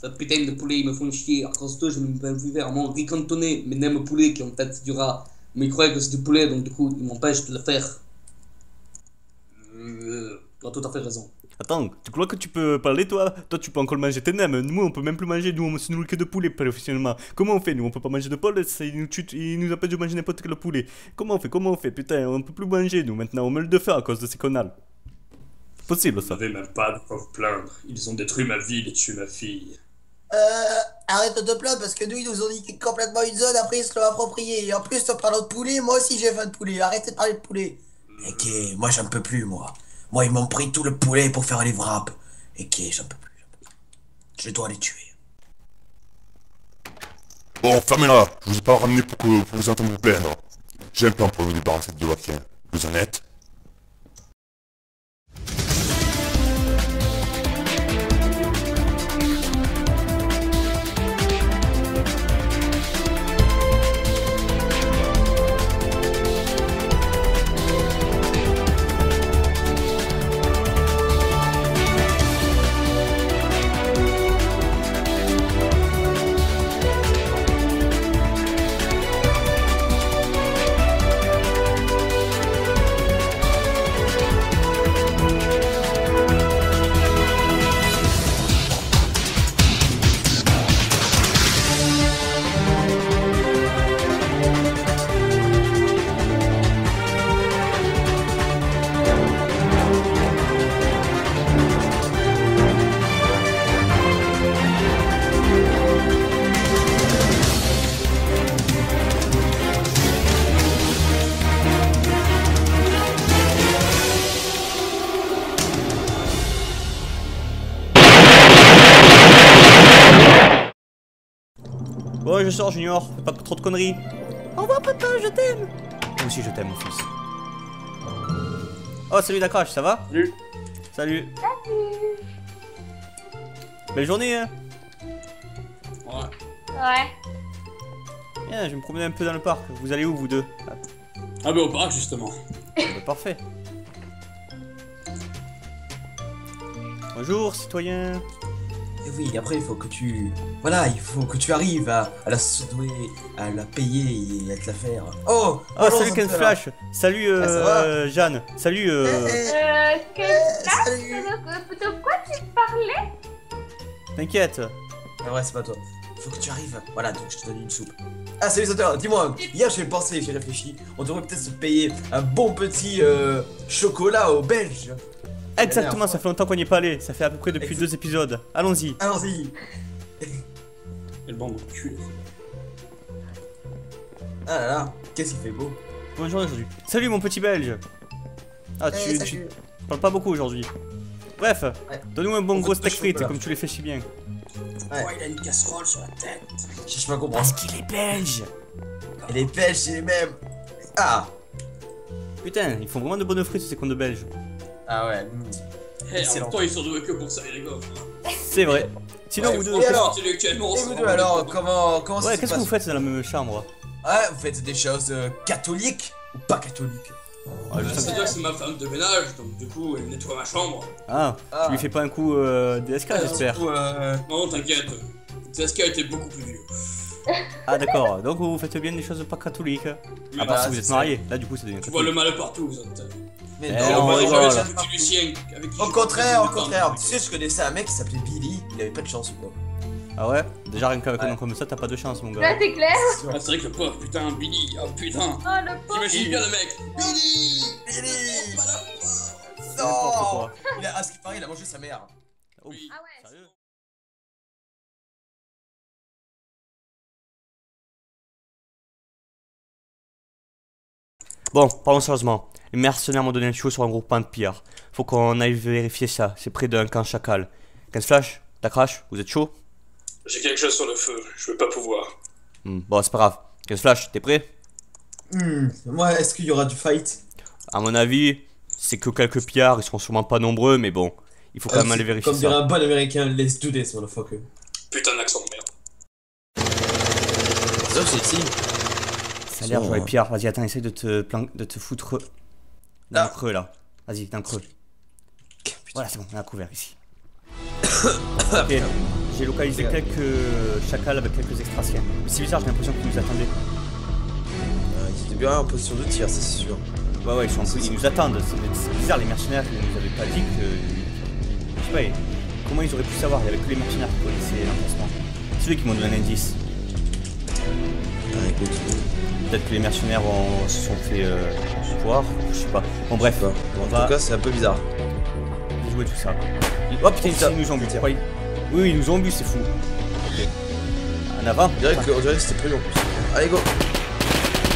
Ça putain de poulet, ils me font chier. À cause d'eux, je me suis vraiment ricantonné. Mes nems poulets qui en fait c'est du rat. Mais ils croyaient que c'est du poulet, donc du coup, ils m'empêchent de le faire. Euh, tu as tout à fait raison. Attends, tu crois que tu peux parler toi? Toi tu peux encore manger tes nems, nous on peut même plus manger, nous on se nourrit que de poulet professionnellement. Comment on fait Nous? On peut pas manger de poulet, ça, il nous tue, il nous empêche de manger n'importe quel poulet. Comment on fait? Comment on fait? Putain, on peut plus manger nous, maintenant on meurt de faim à cause de ces connards. C'est possible Vous ça. n'avez même pas de quoi vous plaindre. Ils ont détruit ma ville et tué ma fille. Euh, arrête de te plaindre parce que nous, ils nous ont dit complètement une zone, après ils se l'ont approprié. Et en plus, en parlant de poulet, moi aussi j'ai faim de poulet. Arrêtez de parler de poulet. Ok, moi j'en peux plus, moi. Moi, ils m'ont pris tout le poulet pour faire les wraps. Ok, j'en peux plus. Je dois les tuer. Bon, fermez-la Je vous ai pas ramené pour, que, vous entendre vous plaindre. J'ai un plan pour nous débarrasser de Joachim. Vous en êtes je sors Junior, fais pas trop de conneries. Au revoir papa, je t'aime. Moi aussi je t'aime mon fils. Oh salut Dacrash, ça va? Salut. Salut. Belle journée hein Ouais. Ouais. Bien, je vais me promener un peu dans le parc. Vous allez où vous deux? Ah, Ah bah au parc justement. bah, Parfait. Bonjour citoyen. Et oui, après, il faut que tu. Voilà, il faut que tu arrives à, à la soudoyer, à la payer et à te la faire. Oh Oh bonjour, salut Ken. Flash. Salut Ah, euh, Jeanne. Salut Eh, euh... eh, Euh, que eh, de, de quoi tu parlais? T'inquiète. Ah ouais, c'est pas toi. Faut que tu arrives. Voilà, donc je te donne une soupe. Ah, salut Sauteur, dis-moi, hier j'ai pensé, j'ai réfléchi, on devrait peut-être se payer un bon petit euh, chocolat aux Belges. Exactement, ça fait longtemps qu'on n'y est pas allé. Ça fait à peu près depuis deux épisodes. Allons-y. Allons-y. Quel bande de cul. Ah là là, qu'est-ce qu'il fait beau. Bonne journée aujourd'hui. Salut mon petit belge. Ah, Eh, tu, salut. tu parles pas beaucoup aujourd'hui. Bref, Ouais. donne-nous un bon On gros steak frites comme tu les fais si bien. Ouais. Oh, il a une casserole sur la tête. Je sais pas comprendre. qu'il est belge. Et les Belges, c'est les mêmes. Ah Putain, ils font vraiment de bonnes frites ces cons de belges. Ah ouais. mm. Eh, en même temps, ils sont doués que pour ça, les gars. C'est vrai. Sinon, Ouais, vous deux. et alors intellectuellement, Et vous deux alors, comment, comment ça Ouais, qu'est-ce que vous faites dans la même chambre Ouais, vous faites des choses euh, catholiques ou pas catholiques Ah, C'est-à-dire que c'est ma femme de ménage, donc du coup, elle nettoie ma chambre. Ah, Ah. tu lui fais pas un coup euh, DSK, j'espère. Euh, Non, t'inquiète. TSK était beaucoup plus vieux. Ah, d'accord. Donc, vous faites bien des choses pas catholiques. À Mais part bah, si vous c'est êtes ça. marié. Là, du coup, ça devient tu vois le mal partout, vous autres. Mais Eh, non, on jamais un petit Lucien avec qui Au contraire, au contraire. Tu sais, je connaissais un mec qui s'appelait Billy, il avait pas de chance ou quoi Ah ouais? Déjà, rien qu'avec un nom comme ça, t'as pas de chance, mon Là, gars. c'est clair Ah, c'est vrai que le pauvre, putain, Billy, oh putain. Oh, le pauvre T'imagines bien le mec Billy Billy N'importe Non il a, À ce qui paraît, il a mangé sa mère. Oh, Oui. Ah ouais Bon, parlons sérieusement. Les mercenaires m'ont donné un tuyau sur un groupe de pire. Faut qu'on aille vérifier ça. C'est près d'un camp chacal. 15 flash, ta crash, vous êtes chaud? J'ai quelque chose sur le feu, je vais pas pouvoir. Hmm, Bon, c'est pas grave. 15 flash, t'es prêt? Hmm, moi, est-ce qu'il y aura du fight? À mon avis, c'est que quelques pillards, ils seront sûrement pas nombreux, mais bon, il faut quand Euh, même aller vérifier Comme dirait ça. un bon américain, let's do this, motherfucker. Putain d'accent de merde. Ça, c'est ici. Ça a l'air, j'aurais ouais. Pierre, vas-y, attends, essaye de te, plan- de te foutre dans Ah. le creux là. Vas-y, le creux. Voilà, c'est bon, on a couvert ici. ok, j'ai localisé quelques chacals avec quelques extraciens. Mais c'est bizarre, j'ai l'impression qu'ils nous attendaient. Euh, Ils étaient bien en position de tir, ça c'est sûr. Ouais, ouais, ils, sont ils nous attendent. C'est c'est bizarre, les mercenaires, ils nous avaient pas dit que. Je sais pas, comment ils auraient pu savoir? Il y avait que les mercenaires qui connaissaient l'emplacement. C'est eux qui m'ont donné un indice. Ah, Peut-être que les mercenaires ont- se sont fait euh, voir, je sais pas. Bon, bref, pas. En va tout cas, c'est un peu bizarre. jouer tout ça. Oh putain, putain. ils nous ont bu. Oui, oui, ils nous ont bu, c'est fou. Ok. En avant. On dirait que, que c'était prévu en plus. Allez, go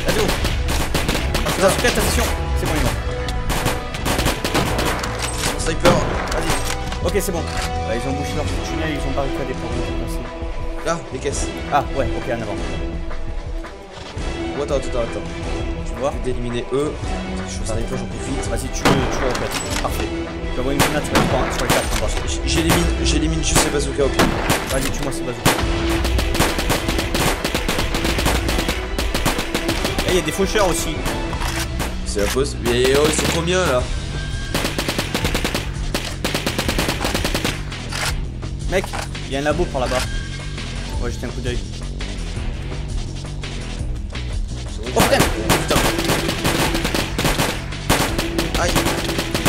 Allez, go Putain, faites attention C'est bon, ils vont. Sniper Vas-y Ok, c'est bon. Bah, ils ont bouché leur tunnel, ils ont barricadé pour nous passer. Là, les caisses. Ah, ouais, ok, en avant. Oh, attends, attends, attends. Tu vois? D'éliminer eux. Je suis sniper, j'en profite. Vas-y, tu le, tu le refais. Parfait. Tu envoies une grenade sur les 3, sur les 4 en bas. J- J'élimine, j'élimine juste les bazookas au pire. Vas-y, tue-moi ces bazookas. Eh, il y a des faucheurs aussi. C'est la pause. Mais oh, ils sont combien là? Mec, il y a un labo par là-bas. Ouais, jeter un coup d'œil. Oh putain Putain Aïe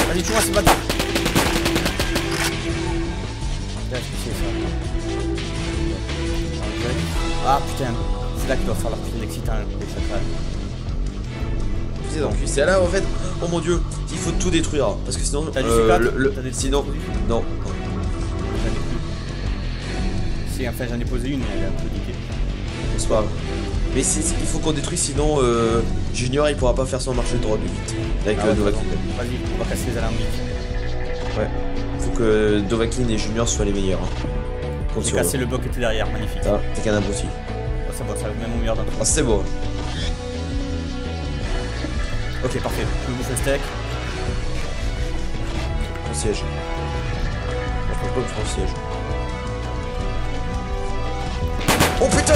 Vas-y, tue-moi ces bâtards. Putain, qu'est-ce que c'est ça Ah putain, c'est là qu'ils doivent faire leur putain d'excitant, les chakras. Putain, c'est là en fait. Oh mon dieu, il faut tout détruire. Parce que sinon. T'as du euh, C4? le, le- T'as des Sinon. Non. Si, enfin, j'en ai posé une, elle est un peu niquée. C'est pas grave. Mais c'est- c'est- il faut qu'on détruise sinon euh, Junior il pourra pas faire son marché de drogue vite. Avec Ah ouais, Dovahkiin. t'as raison. Vas-y, on va casser les alambics. Ouais. Faut que Dovahkiin et Junior soient les meilleurs. Hein. J'ai cassé le bloc qui était derrière, magnifique. Ah, T'es qu'un abruti. Oh, ça va, ça va même au meilleur d'entre Ah, c'est beau. Ok, parfait. Je bouffe le steak. Au siège. On peut pas faire au siège. Oh putain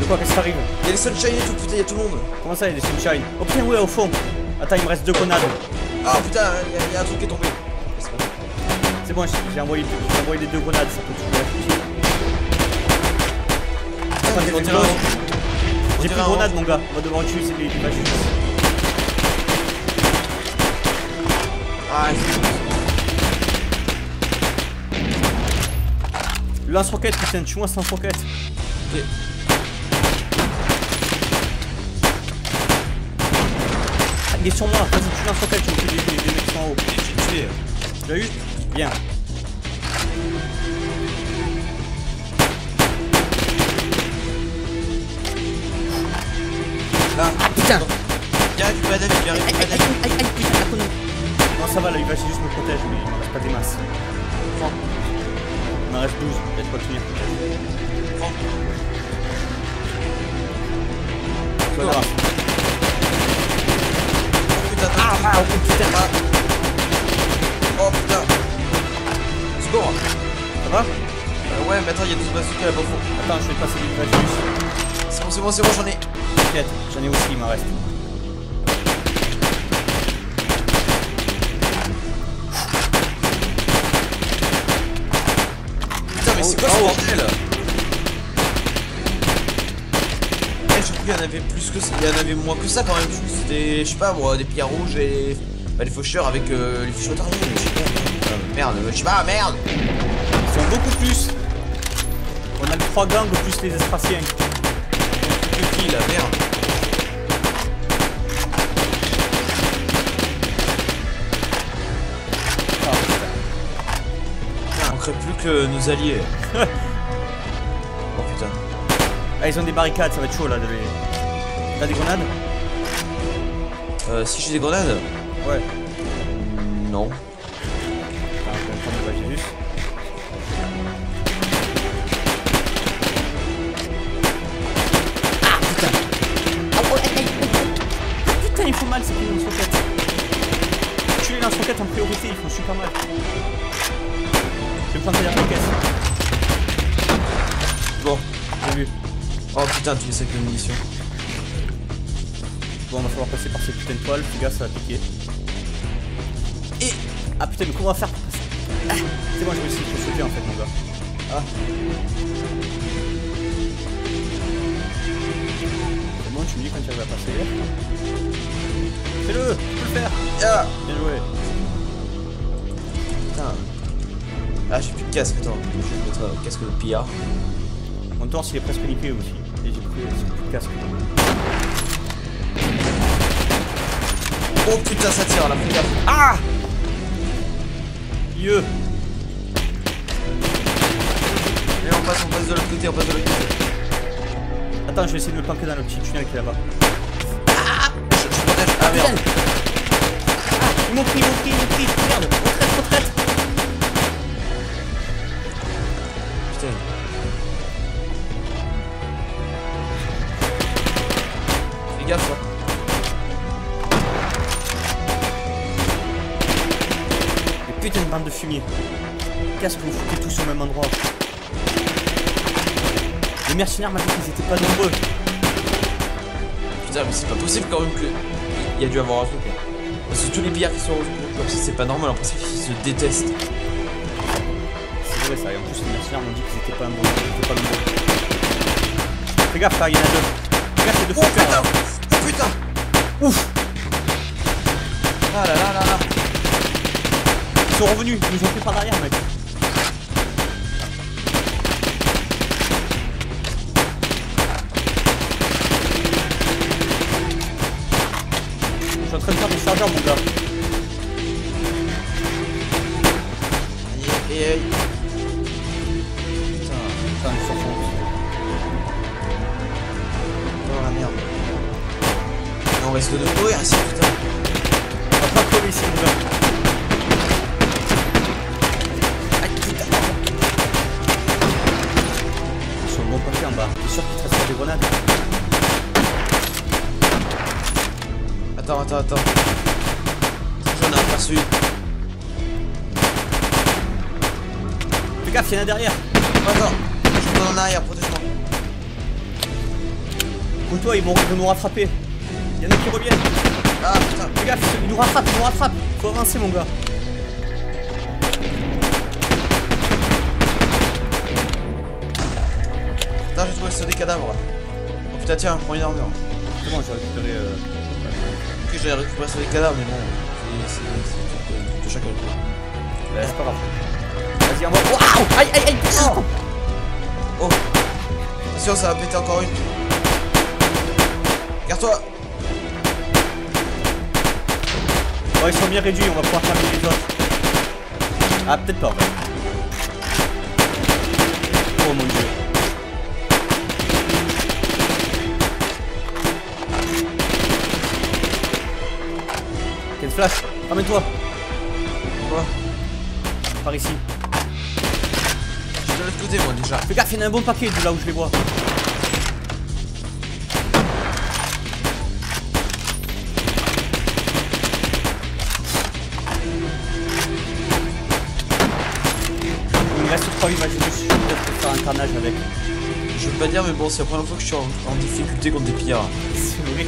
De quoi, qu'est-ce qui t'arrive? Il y a les sunshine et tout, putain, il y a tout le monde. Comment ça, il y a des sunshine? Oh putain, ouais, au fond. Attends, il me reste deux grenades. Ah putain, il y, a- il y a un truc qui est tombé. C'est. C'est bon, j'ai envoyé, j'ai envoyé les deux grenades, ça peut. Attends, on j'ai dirait plus de- J'ai plus grenades, mon gars. On va devoir utiliser les, les magies. Ah, Lance-roquette, putain, tue-moi ce lance-roquette. Ok. Il est sur moi, vas-y, tu me fais des, des, des mecs qui sont en haut. j'ai tué. Tu l'as eu Bien. Là. Putain Viens, récupérer David, viens, récupérer David. Aïe, aïe, putain, connerie. Non, ça va, là, il va juste me protège, mais il reste pas des masses. Prends. Il m'en reste 12, il y a de quoi tenir. Prends. Voilà. Putain, ah, ah, oh putain. Ah. Oh putain. Score. Ça va ouais, mais attends, il y a deux bazookas là-bas au. Attends, je vais passer des magies. C'est bon, c'est bon, c'est bon, j'en ai. T'inquiète, j'en ai aussi, il m'en reste. Putain, mais c'est quoi ce bordel Qu'il y en avait plus que ça. Il y en avait moins que ça quand même. C'était, je sais pas moi, des pierres rouges et. Bah, les faucheurs avec euh, les faucheurs. Euh, Merde, je sais pas, merde Ils sont beaucoup plus. On a le 3 gangs plus les Espraciens. Que qui là, merde putain. Il manquerait plus que nos alliés. Ah, ils ont des barricades, ça va être chaud là de les. T'as des grenades Euh, si j'ai des grenades Ouais. Hmm, Non. Je vais prendre le. Ah putain Ah. Ah, Putain, ils font mal ces lance-roquettes. Tu les lance-roquettes en priorité, ils font super mal. Je vais me derrière la caisse. Bon. J'ai vu. Oh putain, les sacs de munitions. Bon, on va falloir passer par ces putains de toiles, les gars, ça va piquer. Et. Ah putain, mais comment on va faire Ah, C'est bon, je essayer de te sauter en fait, mon gars. Ah. Bon, tu me dis quand tu vas passer. Fais-le, tu peux le faire. Ah Bien joué. Putain. Ah, j'ai plus de casque, attends. Je vais mettre un casque de pillard. Mon torse il est presque niqué aussi. Et j'ai pris de casque. Oh putain, ça tire là, fais gaffe. Ah Yeux Allez, on passe, on passe de l'autre côté, on passe de l'autre côté. Attends, je vais essayer de me planquer dans le petit tunnel qui est là-bas. Je, je protège. Ah merde. Ils m'ont pris, ils m'ont pris, ils m'ont pris. Merde, Qu'est-ce que vous foutez tous au même endroit Les mercenaires m'ont dit qu'ils étaient pas nombreux. Putain, mais c'est pas possible quand même que. Il y a dû avoir un truc là. Parce que tous les pillards qui sont comme ça, c'est pas normal, en principe, ils se détestent. C'est vrai ça, et en plus les mercenaires m'ont dit qu'ils étaient pas nombreux. Ils étaient pas nombreux. Fais gaffe là, il y en a deux. Fais gaffe, deux Oh putain. Oh putain Ouf Ah là là là là sont revenus, ils nous ont pris par derrière mec. Je suis en train de faire des chargeurs mon gars. Aïe aïe nous rattraper. Il y en a qui reviennent. Ah putain, Fais gaffe, ils nous rattrapent, ils nous rattrapent. Faut avancer mon gars. putain, j'ai trouvé sur des cadavres. Oh putain, tiens, prends une armure. C'est bon, j'ai récupéré. Euh... Ok, j'ai récupéré sur des cadavres, mais bon, c'est- de, de chacun. Bah, c'est pas grave. Vas-y, envoie. Waouh Aïe, aïe, aïe putain. Oh Attention, ça va péter encore une. Garde-toi Bon, ils sont bien réduits, on va pouvoir terminer les autres. Ah, peut-être pas. en fait. Oh mon dieu. Quel flash Ramène-toi Quoi? Par ici. Je suis de l'autre côté, moi, déjà. Fais gaffe, il y en a un bon paquet de là où je les vois. Il me reste 3 images de dessus, je peut-être faire un carnage avec. Je veux pas dire, mais bon, c'est la première fois que je suis en, en difficulté contre des pillards. C'est vrai.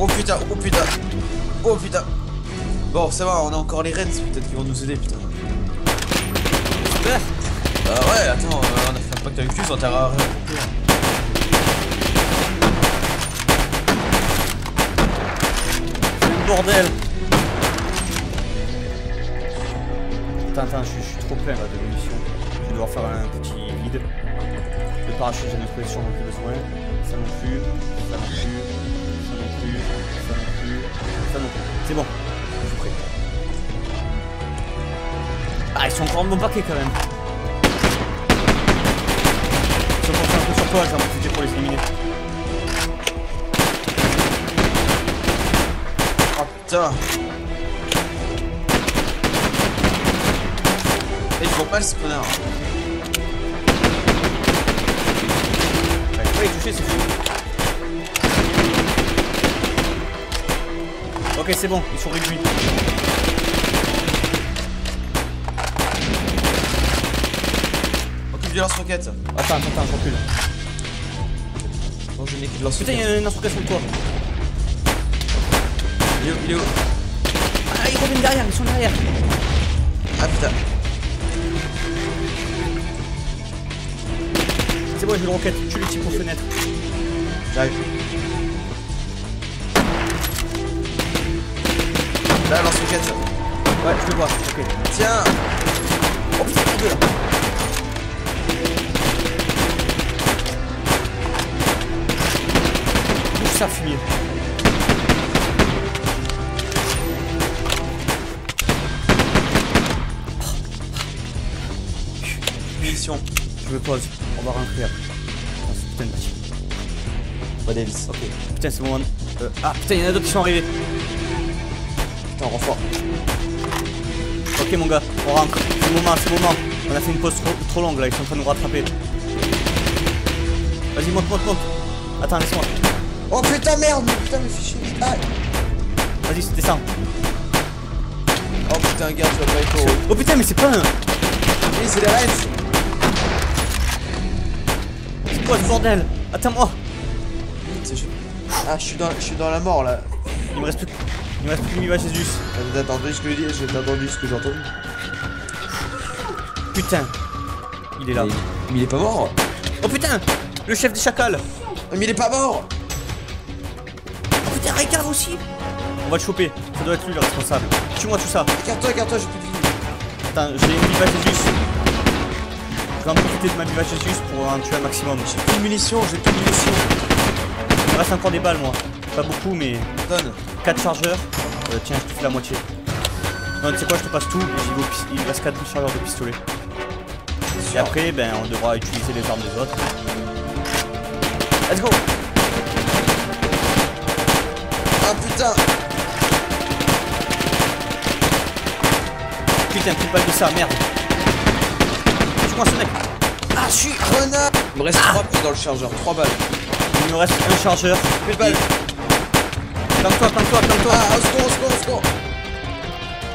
Oh putain, oh putain Oh putain Bon, ça va, on a encore les reines, peut-être qu'ils vont nous aider, putain. Super Bah ouais, attends, euh, on a fait un pacte avec lui, on t'a rien compris. Bordel Je, suis- trop plein là de munitions. Je vais devoir faire un petit vide. Le parachute, j'en ai trouvé sûrement plus besoin. Ça non plus, ça non plus, ça non plus, ça non plus, ça non plus. C'est bon, je suis prêt. Ah, ils sont encore en bon paquet quand même. Ils sont portés un peu sur toi, j'ai en profiter pour les éliminer. Oh putain Pas les toucher, c'est fou. Ok, c'est bon, ils sont réduits. Occupe du lance-roquette. Attends, attends, attends, je recule. Bon, je n'ai que de Putain, il y a un instruction sur toi. Il est où Il est où? Ils reviennent derrière, ils sont derrière. Ah putain. C'est bon, j'ai une roquette. Tue les types aux fenêtres. J'arrive. Là, lance roquette. Ouais, je le vois. Ok. Tiens. Oh putain, a deux là. Ça, fumier. Je me pose. On va rentrer après. Oh, putain de petit. Pas Davis. Ok. Putain, c'est moment. Euh, ah putain, il y en a d'autres qui sont arrivés. Putain, renfort. Ok, mon gars, on rentre. C'est le moment, c'est le moment. On a fait une pause trop, trop longue là, ils sont en train de nous rattraper. Vas-y, monte, monte, monte. Attends, laisse-moi. Oh putain, merde. Putain, mais fichier. Ah. Vas-y, descends. Oh putain, gars, tu vas pas être. Oh putain, mais c'est pas un. Oui, c'est les Reds. C'est quoi ce bordel Attends-moi. C'est chaud. Ah, je suis dans, je suis dans la mort là. Il me reste plus. Il me reste plus que Jésus. T'as entendu ce que je dis J'ai entendu ce que j'ai entendu. Putain. Il est là. Mais, mais il est pas mort. Oh putain Le chef des chacals Mais il est pas mort. Oh putain, Ricard aussi On va le choper. Ça doit être lui le responsable. Tue-moi tout ça. Écarte-toi, écarte-toi, j'ai plus de vie. Attends, j'ai une Miva Jésus. Je vais en profiter de ma Miva Jésus pour en tuer un maximum. J'ai plus de munitions, j'ai plus de munitions. Il me reste encore des balles, moi. Pas beaucoup, mais Donne. 4 chargeurs. Euh, tiens, je te fais la moitié. Non, tu sais quoi, je te passe tout. Il me reste 4 chargeurs de pistolet. Et après, ben, on devra utiliser les armes des autres. Let's go Ah putain. Putain, plus balle de ça, merde Tue-moi ce mec Ah, je suis renard. Il me reste 3 balles dans le chargeur, 3 balles. Il me reste un chargeur. Plus de balles. Plante-toi, plante-toi, plante-toi Ah, au secours, au secours, au secours.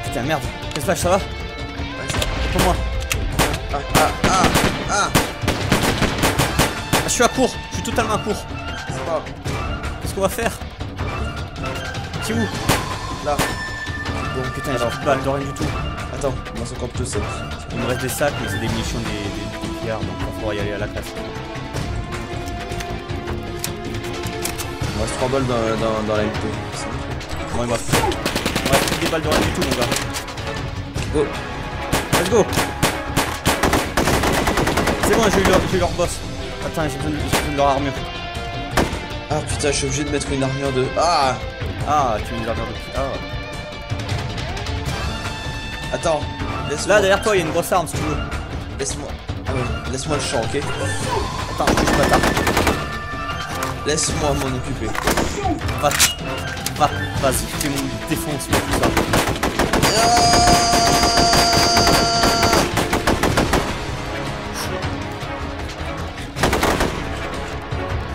Putain, merde Qu'est-ce que ça va Ouais, Pour moi. Ah, ah, ah, ah. Ah, je suis à court Je suis totalement à court C'est. Qu'est-ce qu'on va faire C'est où Là. Bon, putain, j'ai plus de balles de rien du tout. Attends, moi 57. Il me reste des sacs, mais c'est des munitions des, des, des pillards, donc il va falloir y aller à la classe. Il me reste 3 balles dans, dans, dans la MP. Bon, il me reste il me reste plus des balles rien du tout, mon gars. Go. Let's go C'est bon, j'ai eu, leur, eu leur boss. Attends, j'ai besoin, besoin de leur armure. Ah putain, je suis obligé de mettre une armure de. Ah Ah, tu veux une armure de... Ah. Attends, laisse-moi. Là, derrière toi, il y a une grosse arme, si tu veux. Laisse-moi. Laisse-moi le champ, ok? Attends, je suis bâtard. Laisse-moi m'en occuper. Va, va, vas-y, fais mon défonce-moi tout ça.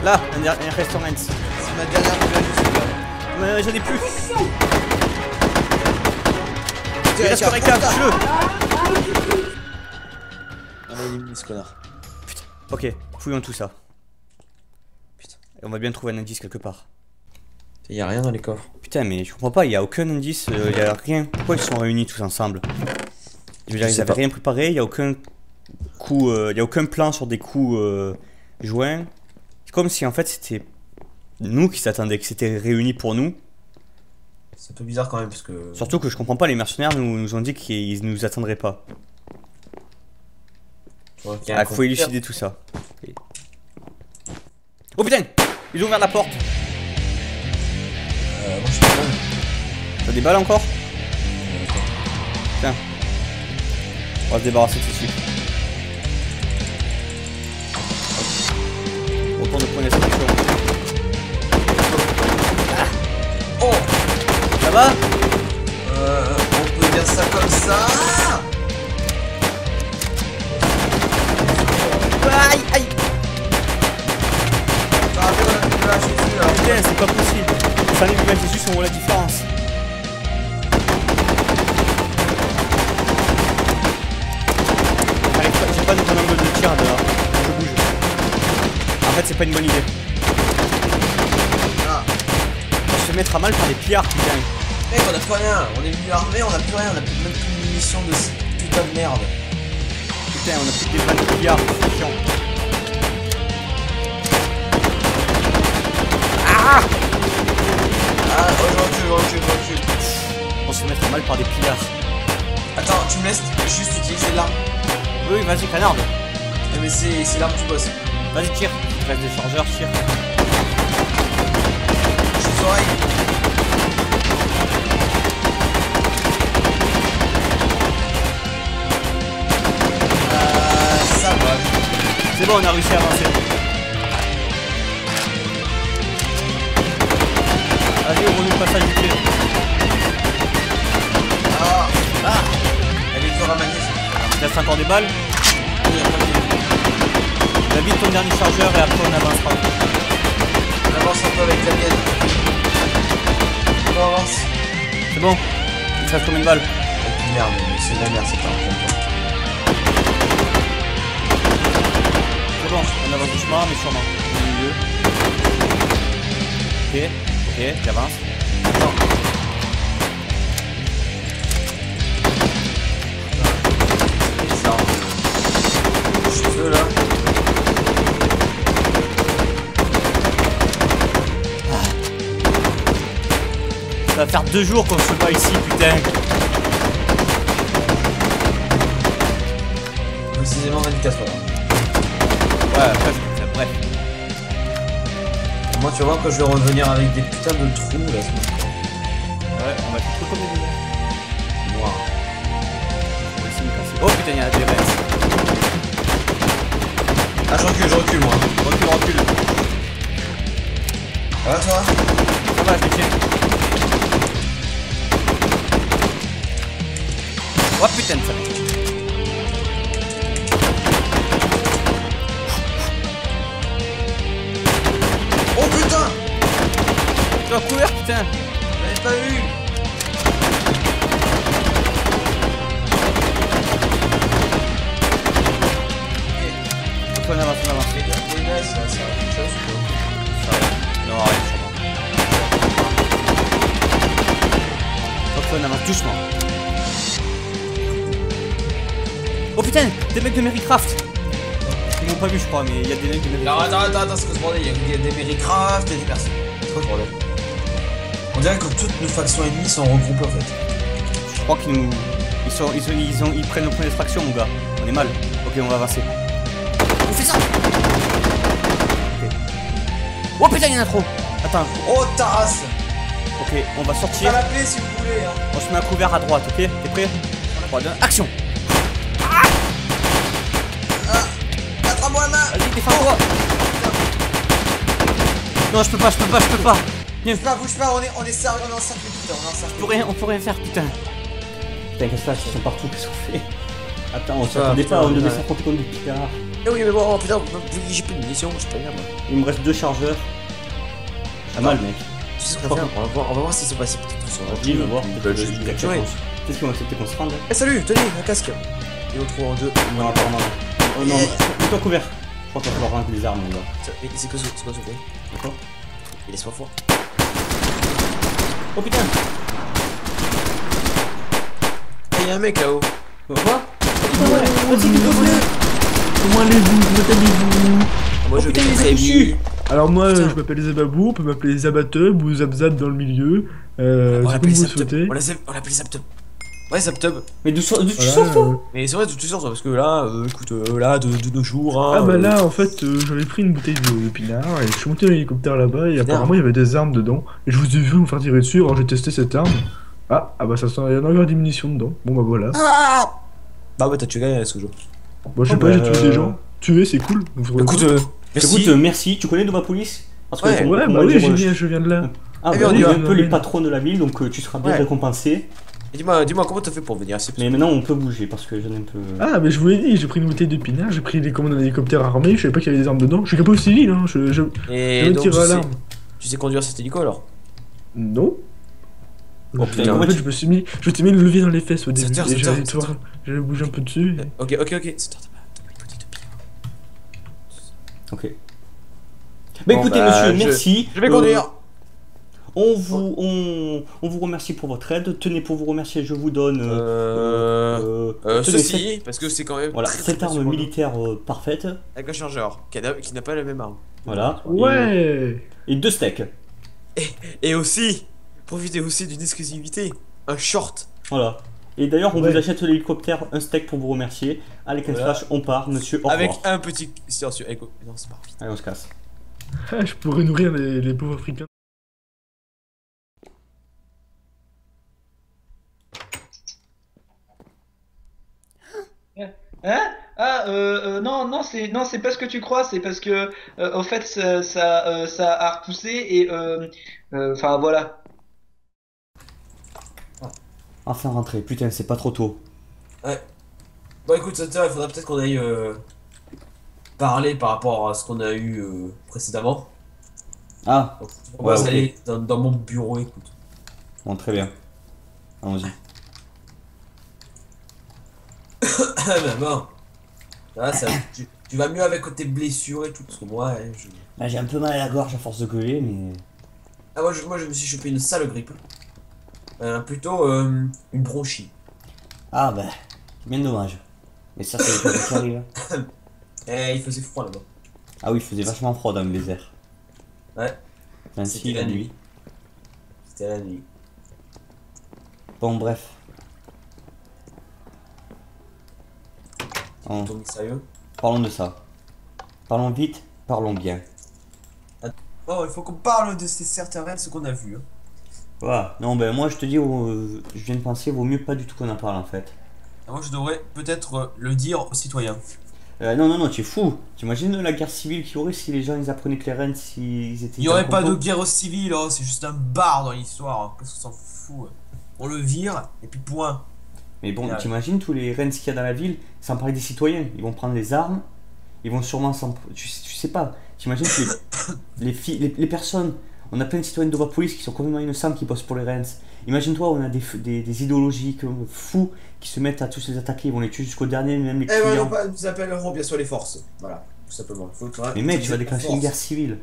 Là, un, un restaurant. C'est ma dernière. Mais j'en ai plus. Il reste récap, putain. tue-le. On a éliminé ce connard. Ok, fouillons tout ça. Putain. Et on va bien trouver un indice quelque part. Y'a rien dans les coffres. Putain, mais je comprends pas, il y a aucun indice, il y a rien. Pourquoi ils sont réunis tous ensemble? Je veux dire, ils avaient rien préparé, il y a aucun coup, euh, il y a aucun plan sur des coups euh, joints. C'est comme si en fait c'était nous qui s'attendaient, que c'était réuni pour nous. C'est un peu bizarre quand même parce que. Surtout que je comprends pas, les mercenaires nous, nous ont dit qu'ils nous attendraient pas. Je vois qu'il y a un Ah, faut élucider tout ça. Oh putain Ils ont ouvert la porte Euh, moi je suis pas. T'as des balles encore? Tiens. On va se débarrasser tout de suite. Retour C'est bon Il te reste combien de balles Oh, merde, c'est de la merde, c'est pas un. C'est bon, on avance doucement mais sûrement. Au milieu. Ok, ok, j'avance. Là. Ça va faire deux jours qu'on se bat ici, putain. Précisément 24 heures. Ouais, presque, bref. Moi, tu vas voir quand je vais revenir avec des putains de trous là, c'est Ouais, on va faire tout comme des noir. Oh putain, il y a des restes. Ah, je recule, je recule moi. Recule, recule. Ça va Ça va, des mecs de Merrycraft Ils m'ont pas vu, je crois, mais il y a des mecs de Non, Merrycraft. attends, attends, attends, c'est quoi ce bordel Il y a- il y a des Merrycraft et des personnes. C'est quoi ce bordel On dirait que toutes nos factions ennemies sont regroupées en fait. Je crois qu'ils nous. Ils, sont, ils, sont- ils, ont, ils prennent nos points d'extraction, mon gars. On est mal. Ok, on va avancer. On fait ça Ok. Oh putain, il y en a trop Attends, Oh ta race ok, on va sortir. l'appeler si vous voulez hein. On se met à couvert à droite, ok? T'es prêt? 3, 2, action Non, je peux pas, je peux pas, je peux pas Bouge pas, bouge pas, on est, on est sérieux, on est en cercle putain, on est en cercle. On peut rien, on peut rien faire, putain Putain, qu'est-ce que c'est Ils sont partout, qu'est-ce qu'on fait? Attends, on s'attendait pas, on devait ouais. s'affronter contre des picards. Eh oui, mais bon, oh, putain, j'ai plus de munitions, je peux rien moi. Il me reste deux chargeurs. Pas mal, mec. Tu sais ce qu'on va faire? On va voir, on va voir ce qui se passe peut-être tout sur Vas-y, va voir. Peut-être. Qu'est-ce qu'ils vont accepter qu'on se rende? Là Eh salut, tenez, un casque Et l'autre en deux. Non, apparemment. Oh non, mets-toi couvert. Je crois qu'il va falloir rendre des armes, mon gars. C'est quoi ce c'est quoi ce fait D'accord Il est soit fort. Oh putain Eh, y'a un mec là-haut. Quoi s'il te plaît. Comment allez-vous Comment allez-vous Ah, Moi je vais putain, il très. Oh, Alors moi, Putain. je m'appelle Zababou, on peut m'appeler Zabatub ou Zabzab dans le milieu. Euh, On l'appelle souhaitez. On l'a- on l'appelle Zaptub. Ouais, Zaptub. Mais d'où tu sors toi euh, Mais c'est vrai, d'où tu sors toi Parce que là, euh, écoute, euh, là, de, de nos jours. Hein, Ah bah euh, là, en fait, euh, j'avais pris une bouteille de, de pinard et je suis monté dans l'hélicoptère là-bas et apparemment il y avait des armes dedans. Et je vous ai vu me faire tirer dessus, alors j'ai testé cette arme. Ah, ah bah ça sent, il y en a encore des munitions dedans. Bon bah voilà. Ah Bah ouais, t'as tué gagné ce jeu. Bon, je sais Oh, pas, j'ai bah, tué des gens. Tuer, c'est cool. Écoute, merci. Écoute, euh, merci. Tu connais Nova Police? Parce Ouais. on- Ouais, bah oui, dire, j'y viens, je viens de là. Ah, Eh bah, on est un peu les patrons de la ville, donc tu seras bien récompensé. Et Dis-moi, dis-moi, comment t'as fait pour venir ici Mais maintenant, on peut bouger parce que j'en ai un peu. Ah, mais je vous l'ai dit, j'ai pris une bouteille de pinard, j'ai pris des commandes d'un hélicoptère armé, je savais pas qu'il y avait des armes dedans. Je suis capable civil, hein. Je, je, Et je me donc, tire tu à sais, l'arme. tu sais conduire cet hélico alors Non. Oh, putain, en fait, tu- je me suis mis, je t'ai mis le levier dans les fesses au début. Toi- j'avais bougé un peu dessus. et- Ok, ok, ok. C'est t'as pas t'as pas une bouteille de bière. Ok. Bah Bon, écoutez, bah, monsieur, je- merci. Je vais Euh, conduire. On vous, on, on vous remercie pour votre aide. Tenez, pour vous remercier, je vous donne. euh, Euh. euh, Euh, tenez, ceci, parce que c'est quand même. Voilà, très, très cette arme militaire euh, parfaite. Avec un chargeur, qui n'a qui n'a pas la même arme. Voilà. Ouais Et, et deux steaks. Et aussi, profitez aussi d'une exclusivité. Un short. Voilà. Et d'ailleurs, on Ouais. vous achète l'hélicoptère, un steak pour vous remercier. Allez, Ken Voilà. Flash, on part, monsieur. Au avec un petit Non, c'est pas. Allez, on se casse. Ah, Je pourrais nourrir les, les pauvres africains. Hein? Ah, euh, euh, non, non, c'est non, c'est pas ce que tu crois, c'est parce que, euh, au fait, ça, ça, euh, ça a repoussé et, euh, euh, enfin, voilà. Enfin, rentrer. Putain, c'est pas trop tôt. Bon, écoute, Hunter, il faudrait peut-être qu'on aille euh, parler par rapport à ce qu'on a eu euh, précédemment. Ah, Donc, te propose Ouais, ok. d'aller dans, dans mon bureau, écoute. bon, très bien. Allons-y. bon. Ah, ça, tu, tu vas mieux avec tes blessures et tout, parce que moi, hein, je... Bah, j'ai un peu mal à la gorge à force de gueuler, mais. Ah, moi, je, moi, je me suis chopé une sale grippe. Euh, plutôt euh, une bronchite. Ah, bah, bien dommage. Mais ça, c'est le qui arrive. Eh, il faisait froid là-bas. Ah oui, il faisait vachement froid dans le désert. Ouais. Ainsi, C'était la la nuit. nuit. C'était la nuit. Bon, bref. Sérieux parlons de ça. Parlons vite, parlons bien. Oh, il faut qu'on parle de ces certains rêves, ce qu'on a vu. Hein. Voilà. Non, ben moi, je te dis, euh, je viens de penser, vaut mieux pas du tout qu'on en parle en fait. Et moi, je devrais peut-être euh, le dire aux citoyens. Euh, non, non, non, tu es fou. T'imagines la guerre civile qu'il y aurait si les gens ils apprenaient que les reines s'ils étaient. Il n'y aurait pas de guerre civile, hein, c'est juste un bar dans l'histoire. hein. Qu'est-ce qu'on s'en fout. On le vire, et puis point. Mais bon, Ouais. t'imagines tous les reines qu'il y a dans la ville, sans parler des citoyens. Ils vont prendre les armes, ils vont sûrement s'en. Tu, sais- tu sais pas. T'imagines que les, les, filles, les, les personnes. On a plein de citoyens de la police qui sont complètement innocents qui bossent pour les reines. Imagine-toi, on a des, des, des idéologies comme fous qui se mettent à tous les attaquer, ils vont les tuer jusqu'au dernier, même les Eh ben, clients. non, pas, nous appelleront bien sûr les forces. Voilà, tout simplement. Faut que- Mais mec, tu vas déclencher une guerre civile.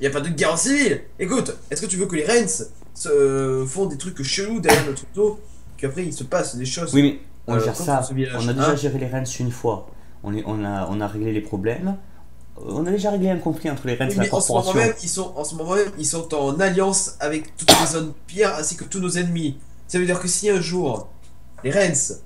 Il n'y a pas de guerre civile Écoute, est-ce que tu veux que les Rens se, euh, font des trucs chelous derrière notre dos Qu'après il se passe des choses Oui, mais on Euh, gère ça. On a déjà hein. géré les Rens une fois. On, est, on, a, on a réglé les problèmes. Euh, On a déjà réglé un conflit entre les Rens Oui, et la mais en ce moment corporation. même, ils sont, en ce moment même, ils sont en alliance avec toutes les zones pires ainsi que tous nos ennemis. Ça veut dire que si un jour les Rens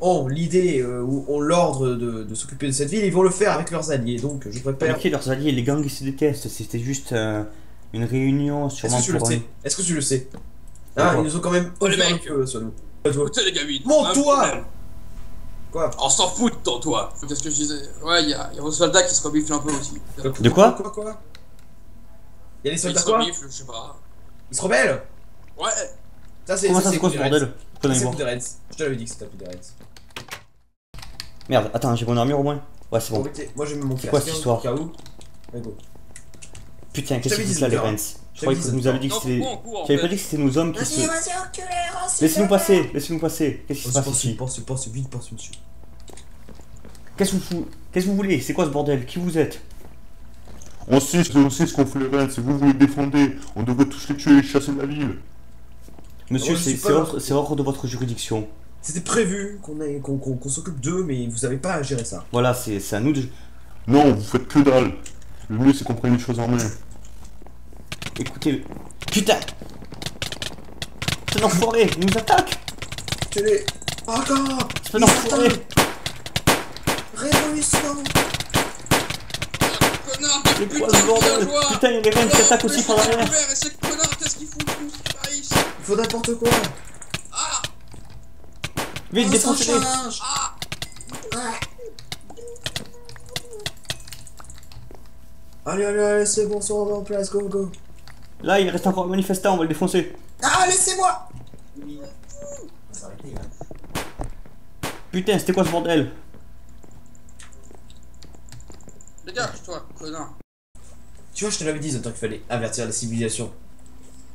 ont l'idée euh, ou ont l'ordre de, de s'occuper de cette ville, ils vont le faire avec leurs alliés. Donc je préfère. Ok, leurs alliés, les gangs ils se détestent. C'était juste euh, une réunion Est-ce sûrement que tu le pour un- sais Est-ce que tu le sais? Ah, ils nous ont quand même Oh, mecs. un peu sur nous. Écoutez les gamines. Monte-toi un problème. Quoi On s'en fout de ton toi. Qu'est-ce que je disais Ouais, il y a, il y a vos soldats qui se rebiflent un peu aussi. De quoi Quoi quoi Il y a les Ils soldats se quoi rebiflent, je sais pas. Ils se rebellent Ouais. Ça c'est Comment ça, c'est se quoi ce des bordel Reds. C'est des Reds. Je te l'avais dit que c'était un coup des Reds. Merde, attends, j'ai mon armure au moins Ouais, c'est bon. Moi j'ai mis mon C'est quoi casque, cette hein, histoire. Putain, Je qu'est-ce que c'est là les Zucker. Je croyais que dit, vous avez dit que c'était. cours, cours, en Tu avais pas dit que c'était nos hommes qui se. Laissez-nous passer, laissez-nous passer. Qu'est-ce qui se passe ici pense, pense, vite, pense, monsieur. Qu'est-ce que vous Qu'est-ce que vous voulez C'est quoi ce bordel Qui vous êtes On sait, on sait ce qu'on fait les reines, si vous vous les défendez, on devrait tous les tuer et chasser de la ville. Monsieur, Oh, c'est hors, c'est hors de votre juridiction. C'était prévu qu'on s'occupe d'eux, mais vous avez pas à gérer ça. Voilà, c'est c'est à nous de. Non, vous faites que dalle. Le mieux c'est qu'on prenne les choses en main. Écoutez. Putain. C'est un enfoiré Il nous attaque. Télé Encore. C'est un enfoiré Révolution. Connard C'est de quoi putain ce de bordel Putain, il y a les reines qui attaquent aussi par derrière Et ces connards, qu'est-ce qu'ils foutent tous Ah, ils- Il faut n'importe quoi. Ah. Vite, défoncez-les. Allez, allez, allez, c'est bon, on va en place, go, go Là, il reste encore un manifestant, on va le défoncer. Ah, laissez-moi. Putain, c'était quoi ce bordel? Dégage-toi, connard Tu vois, je te l'avais dit, Zantor, qu'il fallait avertir la civilisation.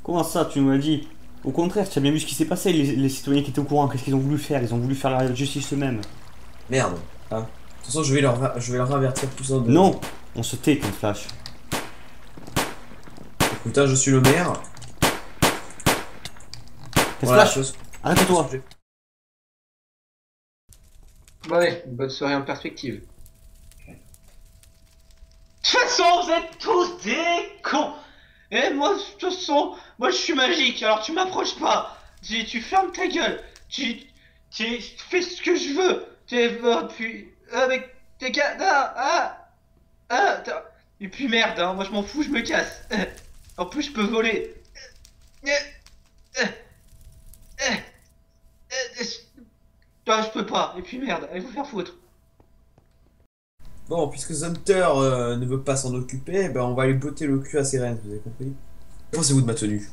Comment ça, tu nous l'as dit? Au contraire, tu as bien vu ce qui s'est passé, les, les citoyens qui étaient au courant, qu'est-ce qu'ils ont voulu faire? Ils ont voulu faire la justice eux-mêmes. Merde. Hein? De toute façon, je vais leur, je vais leur avertir tout ça. de- Non On se tait, comme Flash. Hein, je suis le maire. Voilà, Flash, chose. arrête-toi. Ouais, une bonne soirée en perspective. De toute façon, vous êtes tous des cons. Et moi, de toute façon, moi je suis magique, alors tu m'approches pas. Tu, tu fermes ta gueule. Tu, tu fais ce que je veux. Tu puis, avec tes gars... Ah, ah, ah, Et puis merde, hein, moi je m'en fous, je me casse En plus, je peux voler ah, je peux pas. Et puis merde, allez vous faire foutre. Bon, puisque Zumter euh, ne veut pas s'en occuper, ben on va aller botter le cul à ses reines, vous avez compris? Pensez-vous de ma tenue?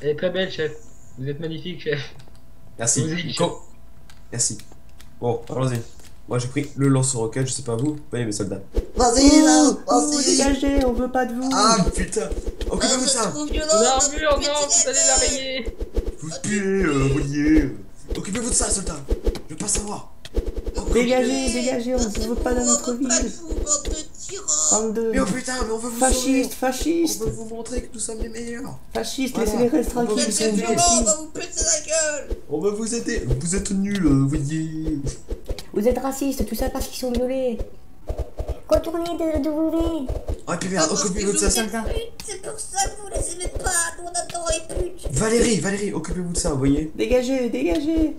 Elle est très belle, chef. Vous êtes magnifique, chef. Merci. Êtes- Merci. Bon, allons-y. Moi j'ai pris le lance-roquette, je sais pas vous. Voyez mes soldats. Vas-y, là, vas-y. Dégagez, on veut pas de vous. Ah putain Occupez-vous de ça trop violent. Une on va armure, péter non, vous allez la rayer. Vous puez, euh, voyez Occupez-vous de ça, soldats Je veux pas savoir Dégagez, dégagez, on ne veut pas dans notre On veut pas de ville. vous, bande de Mais oh putain, mais on veut vous fascistes, sauver fascistes, On veut vous montrer que nous sommes les meilleurs fascistes, Voilà. laissez les restes On va Vous tranquilles. on va vous péter la gueule. On va vous aider Vous êtes nuls, euh, voyez Vous êtes raciste, tout ça parce qu'ils sont violés. Contournez de, de vous. Ah, et puis merde, que occupez-vous de vous ça, putes, C'est pour ça que vous les aimez pas. Nous, on adore les putes. Valérie, Valérie, occupez-vous de ça, vous voyez Dégagez, dégagez.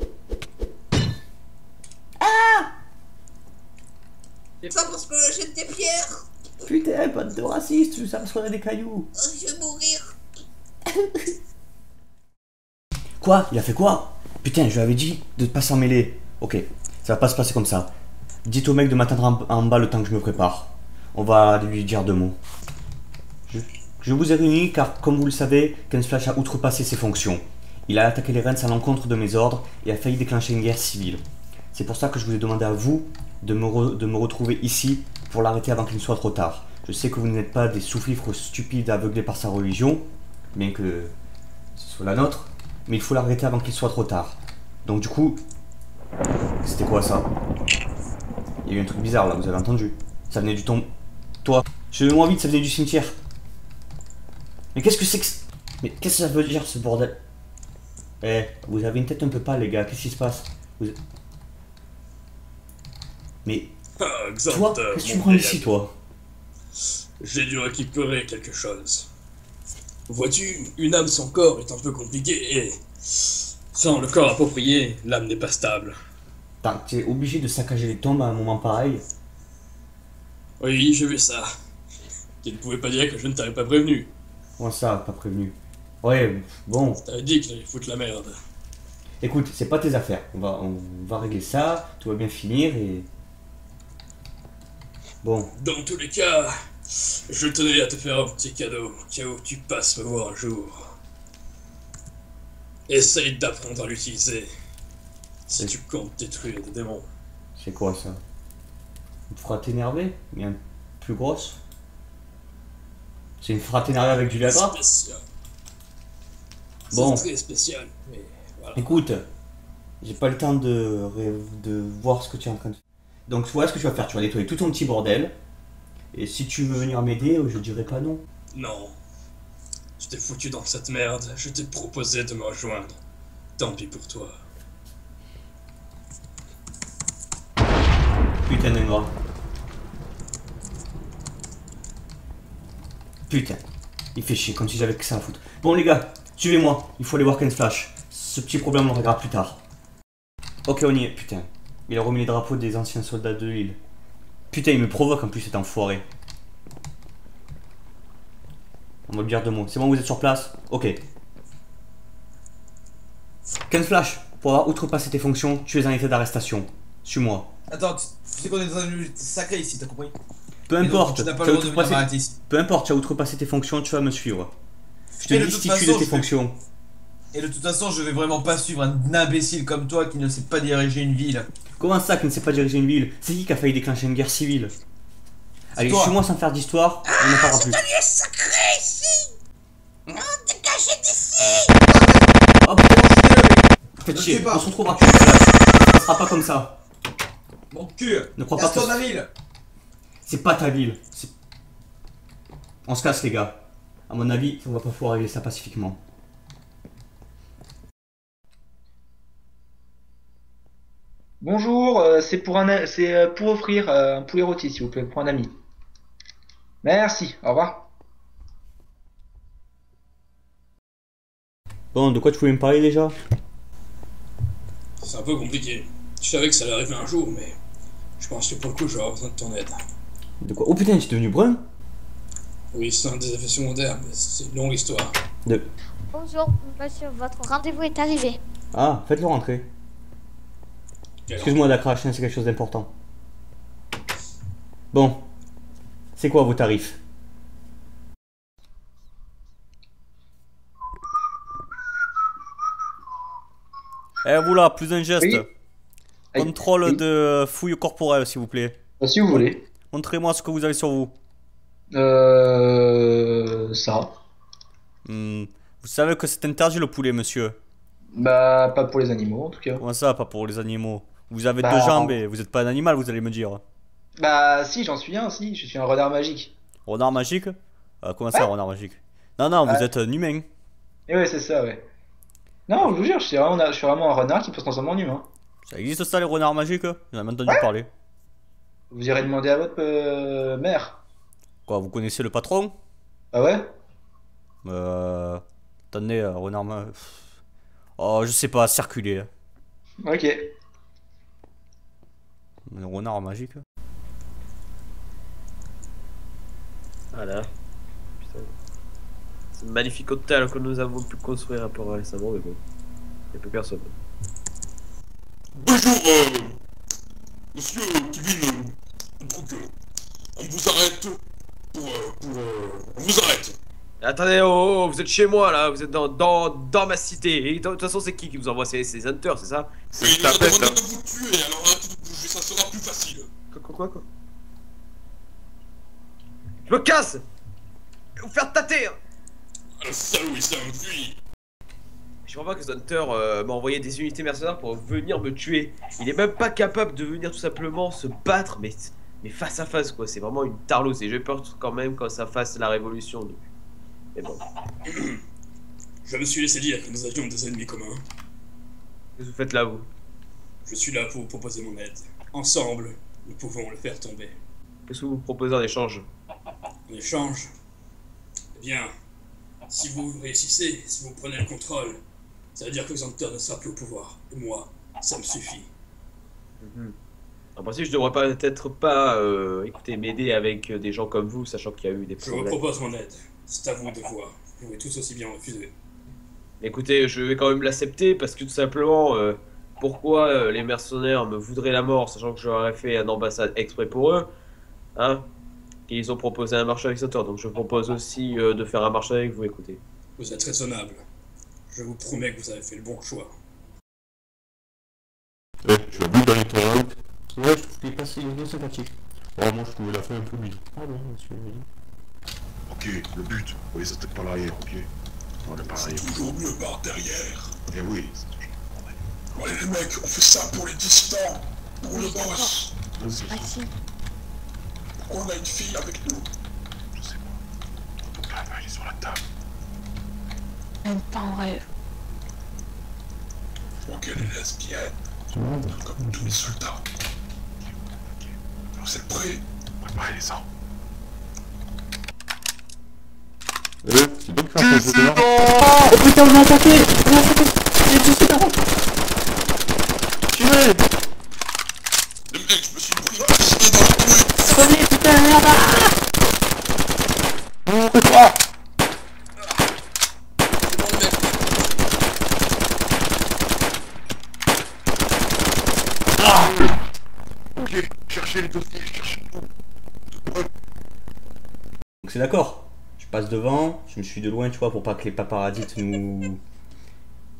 Ça parce que je jette des pierres. Putain, bande de racistes, tout ça parce qu'on a des cailloux. Oh, Je vais mourir. Quoi Il a fait quoi? Putain, je lui avais dit de pas s'en mêler. Ok, ça va pas se passer comme ça. Dites au mec de m'attendre en, en bas le temps que je me prépare. On va lui dire deux mots. Je, je vous ai réunis car, comme vous le savez, Ken Flash a outrepassé ses fonctions. Il a attaqué les Rens à l'encontre de mes ordres et a failli déclencher une guerre civile. C'est pour ça que je vous ai demandé à vous de me, re- me retrouver ici pour l'arrêter avant qu'il ne soit trop tard. Je sais que vous n'êtes pas des sous-fifres stupides aveuglés par sa religion, bien que ce soit la nôtre, mais il faut l'arrêter avant qu'il soit trop tard. Donc du coup, c'était quoi ça? Il y a eu un truc bizarre là, vous avez entendu? Ça venait du tombe. Toi, suivez-moi vite, ça venait du cimetière. Mais qu'est-ce que c'est que... Mais qu'est-ce que ça veut dire ce bordel? Eh, vous avez une tête un peu pâle les gars, qu'est-ce qui se passe? Mais Ah, toi, qu'est-ce que tu prends ici toi? J'ai dû récupérer quelque chose. Vois-tu, une âme sans corps est un peu compliquée et sans le corps approprié, l'âme n'est pas stable. T'es obligé de saccager les tombes à un moment pareil? Oui, j'ai vu ça. Tu ne pouvais pas dire que je ne t'avais pas prévenu. Comment ça, pas prévenu Ouais, bon, T'avais dit que j'allais foutre la merde. Écoute, c'est pas tes affaires. On va, on va régler ça, tout va bien finir et. Bon, Dans tous les cas, je tenais à te faire un petit cadeau, au cas où tu passes me voir un jour. Essaye d'apprendre à l'utiliser. Si tu comptes détruire des démons. c'est quoi ça? Une fratte énervée? Plus grosse? C'est une fratte énervée avec du Spécial. Bon. C'est très spécial, mais voilà. Écoute, j'ai pas le temps de, de voir ce que tu es en train de faire. Donc voilà ce que tu vas faire, tu vas nettoyer tout ton petit bordel. Et si tu veux venir m'aider, je dirais pas non. Non. Je t'ai foutu dans cette merde, je t'ai proposé de me rejoindre. Tant pis pour toi. Putain d'ingrat. Putain. Il fait chier, comme si j'avais que ça à foutre. Bon les gars, suivez-moi. Il faut aller voir Ken Flash. Ce petit problème, on le réglera plus tard. Ok, on y est. Putain. Il a remis les drapeaux des anciens soldats de l'île. Putain, il me provoque en plus cet enfoiré. On va lui dire deux mots. C'est bon, vous êtes sur place? Ok. Ken Flash, pour avoir outrepassé tes fonctions, tu es en état d'arrestation. Suis-moi. Attends, tu sais qu'on est dans une lutte sacrée ici, t'as compris? Peu donc, importe, Tu n'as pas tu as le droit de venir outrepassé- m'arrêter ici. peu importe, tu as outrepassé tes fonctions, tu vas me suivre. Je te de destitue façon, de tes vais- fonctions. Et de toute façon, je vais vraiment pas suivre un imbécile comme toi qui ne sait pas diriger une ville. Comment ça qui ne sait pas diriger une ville? C'est qui qui a failli déclencher une guerre civile? Allez, suis-moi sans faire d'histoire, on n'en parlera plus. lieu sacré ici. Non, dégagez d'ici. Oh putain Faites chier, pas. on se retrouvera plus. Ça se sera pas comme ça. Mon cul Ne crois pas que la ville c'est pas ta ville. On se casse les gars. À mon avis, on va pas pouvoir régler ça pacifiquement. Bonjour, euh, c'est pour un, c'est euh, pour offrir euh, un poulet rôti, s'il vous plaît, pour un ami. Merci, au revoir. Bon, de quoi tu voulais me parler déjà? C'est un peu compliqué. Je savais que ça allait arriver un jour, mais je pense que pour le coup, je vais avoir besoin de ton aide. De quoi? Oh putain, tu es devenu brun? Oui, c'est un des effets secondaires, mais c'est une longue histoire. De... Bonjour, monsieur, votre rendez-vous est arrivé. Ah, faites-le rentrer. Excuse-moi Dacrash, hein, c'est quelque chose d'important. Bon. C'est quoi vos tarifs? Eh vous là, plus un geste. Oui. Contrôle Oui. de fouille corporelle s'il vous plaît. Euh, Si vous voulez. Montrez-moi ce que vous avez sur vous. Euh. Ça. Hmm, Vous savez que c'est interdit le poulet, monsieur. Bah, pas pour les animaux en tout cas. Comment ça, pas pour les animaux? Vous avez Bah, deux jambes et vous n'êtes pas un animal, vous allez me dire. Bah, si, j'en suis un, si, je suis un renard magique. Renard magique Euh, Comment ça, renard magique? Non, non, vous Ouais. êtes un humain. Et ouais, c'est ça, ouais. Non, je vous jure, je suis vraiment, je suis vraiment un renard qui peut se transformer en humain. Ça existe ça, les renards magiques? J'en ai même entendu parler. Vous irez demander à votre euh, mère. Quoi, vous connaissez le patron? Ah ouais? Euh. Attendez, euh, renard ma... Oh, je sais pas, circuler. Ok. Le renard magique. Voilà. Putain. C'est un magnifique hôtel que nous avons pu construire un peu récemment, mais bon. Il n'y a plus personne. Bonjour, euh, monsieur Kevin. Donc, euh, on vous arrête pour, euh, pour, euh, on vous arrête. Attendez, oh, oh, vous êtes chez moi là, vous êtes dans, dans, dans ma cité. Et de toute façon, c'est qui qui vous envoie ces, ces hunters, c'est ça? C'est une tapette, hein. de vous tuer, alors arrêtez de bouger, ça sera plus facile. Quoi, quoi, quoi, quoi? Je me casse Je vais vous faire tâter hein. Salaud, il s'est enfui. Je comprends pas que Hunter euh, m'a envoyé des unités mercenaires pour venir me tuer. Il est même pas capable de venir tout simplement se battre, mais, mais face à face quoi. C'est vraiment une tarlouse et j'ai peur quand même quand ça fasse la révolution. donc. Mais bon, Je me suis laissé dire que nous avions des ennemis communs. qu'est-ce que vous faites là vous? Je suis là pour vous proposer mon aide. Ensemble, nous pouvons le faire tomber. Qu'est-ce que vous proposez en échange? En échange, eh bien, si vous réussissez, si vous prenez le contrôle, ça veut dire que Xanter ne sera plus au pouvoir. Et moi, ça me suffit. Mhm. En principe, je devrais pas- peut-être pas euh, écoutez, m'aider avec euh, des gens comme vous, sachant qu'il y a eu des Je vous problèmes. propose mon aide. C'est à vous de voir. Vous pouvez tous aussi bien refuser. Écoutez, je vais quand même l'accepter parce que tout simplement, euh, pourquoi euh, les mercenaires me voudraient la mort, sachant que j'aurais fait un ambassade exprès pour eux, hein Et ils ont proposé un marché avec Sauter, donc je propose aussi euh, de faire un marché avec vous, écoutez. Vous êtes raisonnable. Je vous promets que vous avez fait le bon choix. Eh, tu as vu le dernier tournoi Ouais, je trouve qu'il est pas si sympathique. Oh, moi je trouvais la fin un peu mid. Pardon, monsieur. Ok, le but. Oui, ça c'était par l'arrière, ok. On est pareil. C'est toujours mieux par derrière. Eh oui, c'est Ouais, les mecs, on fait ça pour les dissidents, pour le boss. Maxime. Pourquoi on a une fille avec nous? Je sais pas. Donc là, elle est sur la table. Même pas en rêve. Je crois qu'elle est lesbienne. Comme tous les soldats. Vous êtes prêts Préparez les armes. Eh, c'est bien de faire ce jeu là. Oh putain, on m'a attaqué On m'a attaqué J'ai du sida Tuez Le mec, je me suis pris un pied dans le truc Prenez, putain, merde Ouvre-toi Ah Ok, cherchez les dossiers, cherchez tout. Donc c'est d'accord. Je passe devant, je me suis de loin, tu vois, pour pas que les paparazzis nous,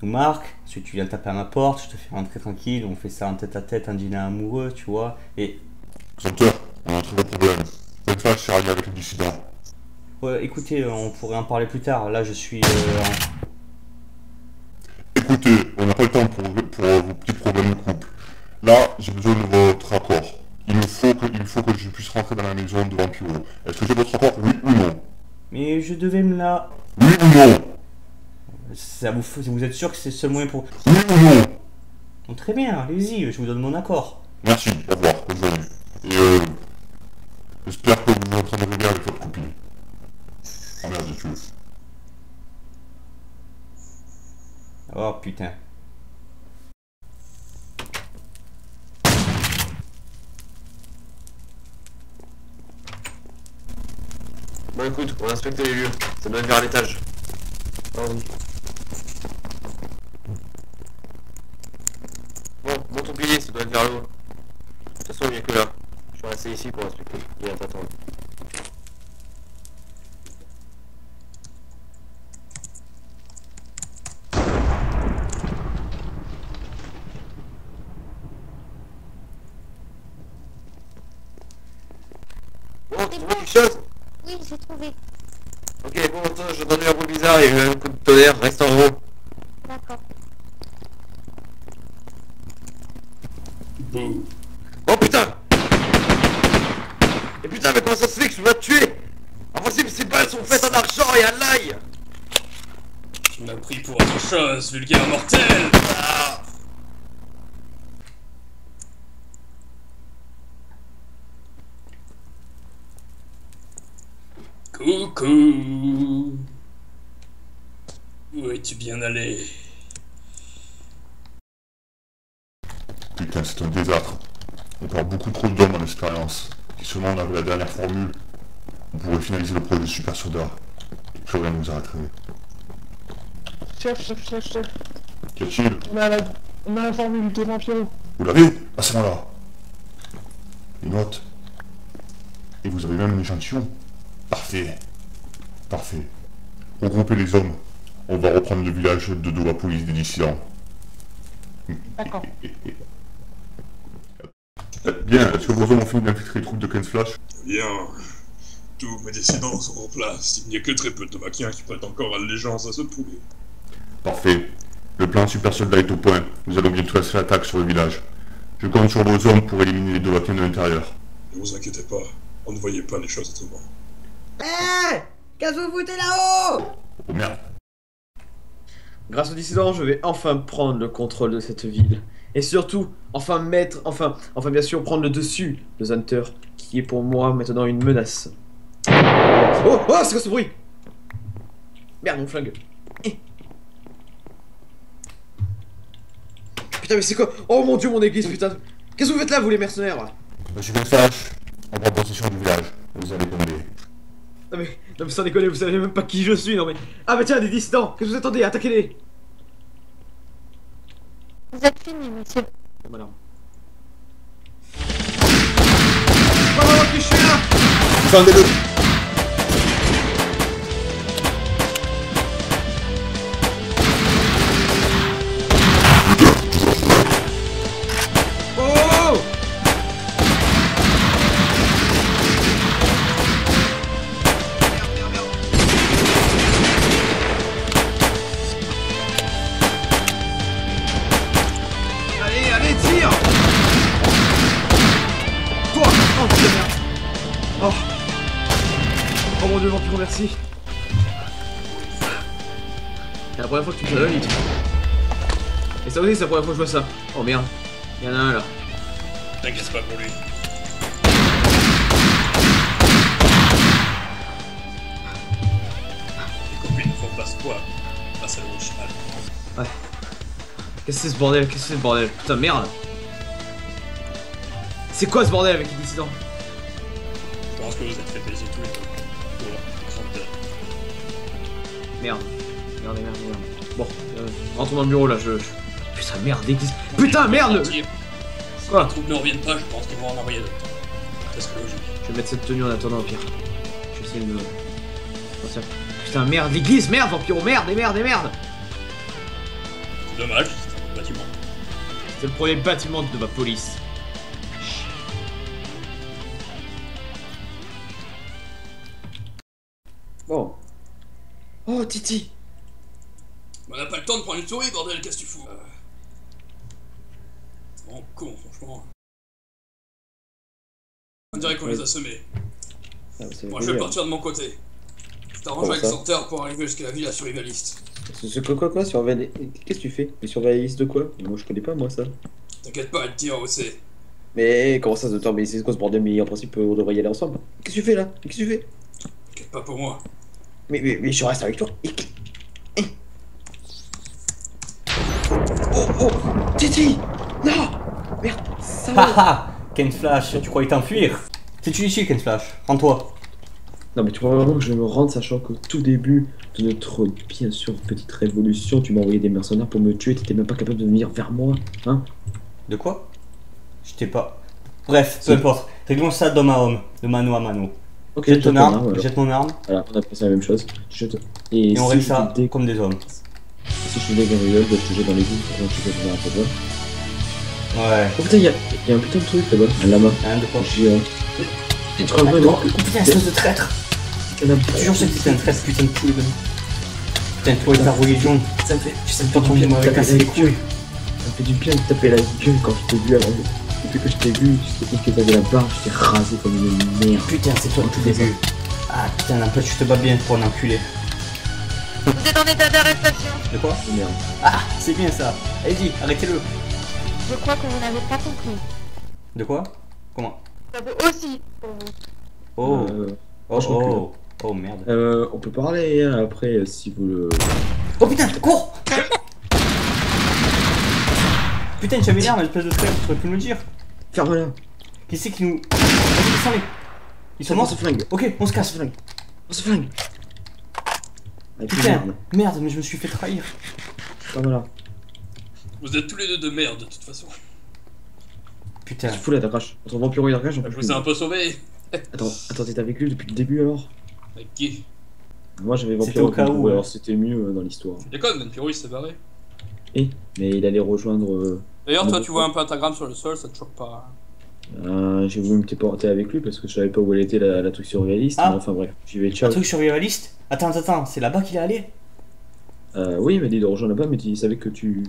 nous marquent. Ensuite, tu viens taper à ma porte, je te fais rentrer tranquille, on fait ça en tête à tête, un dîner amoureux, tu vois. Et. Xanter, on a un très gros problème. Faites face, c'est avec les dissidents. Ouais, écoutez, on pourrait en parler plus tard. Là, je suis. euh, en- Écoutez, on n'a pas le temps pour, pour euh, vos petits problèmes de couple. Là, j'ai besoin de votre accord. Il me faut que, il faut que je puisse rentrer dans la maison de Vampiro. Est-ce que j'ai votre accord Oui ou non? Mais je devais me la. Oui ou non? Ça vous, vous êtes sûr que c'est le seul moyen pour. Oui ou non? Bon, très bien, allez-y, je vous donne mon accord. Merci, au revoir, bonne journée. Et euh... J'espère que vous vous entendrez bien avec votre copine. Ah merde. Oh putain. Bon écoute, on a inspecté les lieux. Ça doit être vers l'étage. Bon, monte ton pilier, ça doit être vers le haut. De toute façon, il n'y a que là. Je vais rester ici pour inspecter. Il y a t'attendre. Bon, tu vois quelque chose Oui, j'ai trouvé. Ok, bon, attends, j'ai entendu un bruit bizarre, il y a eu un coup de tonnerre, reste en haut. D'accord. Oh putain Et putain, mais comment ça se fait que je vais te tuer Impossible, ces balles sont faites en argent et en l'ail Tu m'as pris pour autre chose, vulgaire mortel Ah. Coucou Où es-tu bien allé Putain, c'est un désastre. On perd beaucoup trop d'hommes en expérience. Si seulement on avait la dernière formule, on pourrait finaliser le projet Super Soda. Plus rien ne nous arrêterait. Chef, chef, chef, chef. Qu'y a-t-il On a la, on a la formule de Vampiro. Vous l'avez Ah, c'est moi là. Les notes. Et vous avez même un échantillon. Parfait. Parfait. Regroupez les hommes. On va reprendre le village de Doha Police des dissidents. D'accord. Euh, Bien, est-ce que vos hommes ont fini d'infiltrer les troupes de Ken's Flash? Bien. Tous mes descendants sont en place. Il n'y a que très peu de maquiens qui prêtent encore allégeance à ce poulet. Parfait. Le plan Super Soldat est au point. Nous allons bientôt lancer l'attaque sur le village. Je compte sur vos hommes pour éliminer les Dovakiens de l'intérieur. Ne vous inquiétez pas, on ne voyait pas les choses autrement. Hé Qu'est-ce que vous foutez là-haut? Oh merde. Grâce aux dissidents, je vais enfin prendre le contrôle de cette ville. Et surtout, enfin mettre, enfin, enfin bien sûr prendre le dessus de Hunter, qui est pour moi maintenant une menace. Oh, oh, c'est quoi ce bruit? Merde, mon flingue. Putain, mais c'est quoi Oh mon dieu, mon église, putain. Qu'est-ce que vous faites là, vous les mercenaires Monsieur Ken's Flash, on prend possession du village. Vous allez tomber. Non mais, non mais sans déconner, vous savez même pas qui je suis, non mais... Ah bah tiens, des dissidents Qu'est-ce que vous attendez? Attaquez-les Vous êtes fini, monsieur. Voilà. Oh, oh, je suis là? Fendez-le Dieu, vampiro, merci C'est la première fois que tu me vite Et ça aussi, c'est la première fois que je vois ça Oh merde Y'en a un là T'inquiète pas pour lui. Les copines font passe quoi Passe à l'eau cheval. Ouais. Qu'est-ce que c'est ce bordel? Qu'est-ce que c'est ce bordel? Putain merde C'est quoi ce bordel avec les dissidents? Je pense que vous êtes fait baiser tous les deux. Merde. Merde, merde, merde. Bon, euh, rentrons dans le bureau là, je... Putain merde, église... Putain merde le- Si Quoi les troupes ne reviennent pas, je pense qu'ils vont en envoyer d'autres. Logique. Je vais mettre cette tenue en attendant au pire. Je vais essayer de me... Putain merde, l'église, merde, vampiro, merde, et merde, et merde C'est dommage, c'est un bâtiment. C'est le premier bâtiment de ma police. Oh, Titi On n'a pas le temps de prendre une souris, bordel, qu'est-ce que tu fous? Euh... C'est vraiment con, franchement. On dirait qu'on les a semés. Ah, Moi, je vais partir de mon côté. T'arranges Comment avec Sorteur pour arriver jusqu'à la villa survivaliste. C'est quoi, quoi, quoi, surveiller... Qu'est-ce que tu fais? Les surveillistes de quoi? Moi, je connais pas, moi, ça. T'inquiète pas, elle tire où c'est. Mais comment ça, de temps? Mais c'est quoi ce bordel? Mais en principe, on devrait y aller ensemble. Qu'est-ce que tu fais, là? Qu'est-ce que tu fais? T'inquiète pas pour moi. Mais, mais, mais je reste avec toi. Et- et- Oh, oh Titi Non Merde, ça va Haha Ken Flash, tu croyais t'enfuir C'est-tu ici, Ken Flash Rends-toi. Non mais tu crois vraiment que je vais me rendre sachant qu'au tout début de notre bien sûr petite révolution, tu m'as envoyé des mercenaires pour me tuer, t'étais même pas capable de venir vers moi, hein De quoi? Je t'ai pas. Bref, peu importe. Réglons ça d'homme à homme, de mano à mano. Ok, jette ton arme, arme, alors. jette mon arme, Voilà, on a pensé la même chose. Je jette- et, on si règle je ça dé- comme des hommes. Si je te dégage, bah, je te jette dans les goûts, avant que tu te dans la tête. Ouais. Oh putain, y'a y a un putain de truc là-bas, un lama. Un de quoi Géant. Tu te rends Attends, putain, espèce de traître Il y en a Je te jure, c'est un traître, putain de poulet de Putain, toi et ta religion. Ça me fait, ça me fait du bien de taper les gueule. couilles. Ça me fait du bien de taper la gueule quand je t'ai vu avant. Depuis que je t'ai vu, je t'ai dit que t'avais la barbe, je t'ai rasé comme une merde. Putain, c'est toi le tout début. Ah putain, n'empêche, tu te bats bien pour un enculé. Vous êtes en état d'arrestation. De quoi Merde. Ah, c'est bien ça. Allez-y, arrêtez-le. Je crois que vous n'avez pas compris. De quoi Comment Ça vaut aussi pour vous. Oh. Euh, Oh, oh. Oh merde. Euh, on peut parler hein, après si vous le. Oh putain, cours Putain, tu avais l'air une espèce de traître, tu aurais pu me le dire. Ferme-la. Qui c'est qui nous. Vas-y. Ils sont On morts se flingue. Ok, on se casse. On se flingue. Ah, Putain, merde. merde, mais je me suis fait trahir. Ferme-la. Vous êtes tous les deux de merde de toute façon. Putain. Tu fous là, Darkash. Entre vampiro et Darkash, on peut Je vous ai un peu sauvé. Attends, attends, t'étais avec lui depuis le début alors Avec qui? Moi j'avais vampiro au cas où, alors c'était mieux euh, dans l'histoire. Déconne, Manpiro il s'est barré. Et Mais il allait rejoindre. D'ailleurs, toi, tu vois un pentagramme sur le sol, ça te choque pas. hein Euh, J'ai voulu me téléporter avec lui parce que je savais pas où elle était la, la truc surréaliste. Ah. mais enfin bref, j'y vais, ciao. truc survivaliste Attends, attends, attends, c'est là-bas qu'il est allé? Euh, oui, il m'a dit de rejoindre là-bas, mais il savait que tu,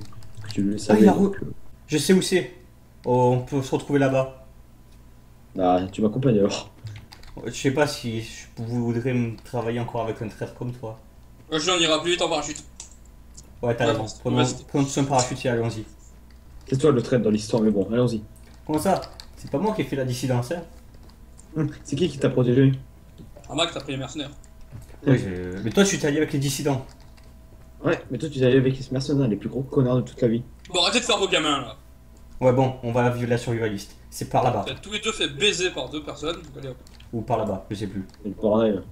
que tu le savais. il a donc, euh, Je sais où c'est. Oh, on peut se retrouver là-bas. Ah, tu m'accompagnes alors. Je sais pas si je- vous voudrez me travailler encore avec un traître comme toi. Euh, Je n'en ira plus vite en parachute. Ouais, t'as raison. Prenons, prenons tous un parachute et allons-y. C'est toi le traître dans l'histoire, mais bon, allons-y. Comment ça C'est pas moi qui ai fait la dissidence, hein Hum, C'est qui qui t'a protégé Remarque, t'as pris les mercenaires. Ouais, je- Mais toi, tu t'es allié avec les dissidents. Ouais, mais toi tu es allé avec les mercenaires, les plus gros connards de toute la vie. Bon, arrêtez de faire vos gamins là. Ouais, bon, on va vivre la survivaliste. C'est par là-bas. Vous êtes tous les deux fait baiser par deux personnes. donc allez hop. Ou par là-bas, je sais plus. C'est le bordel.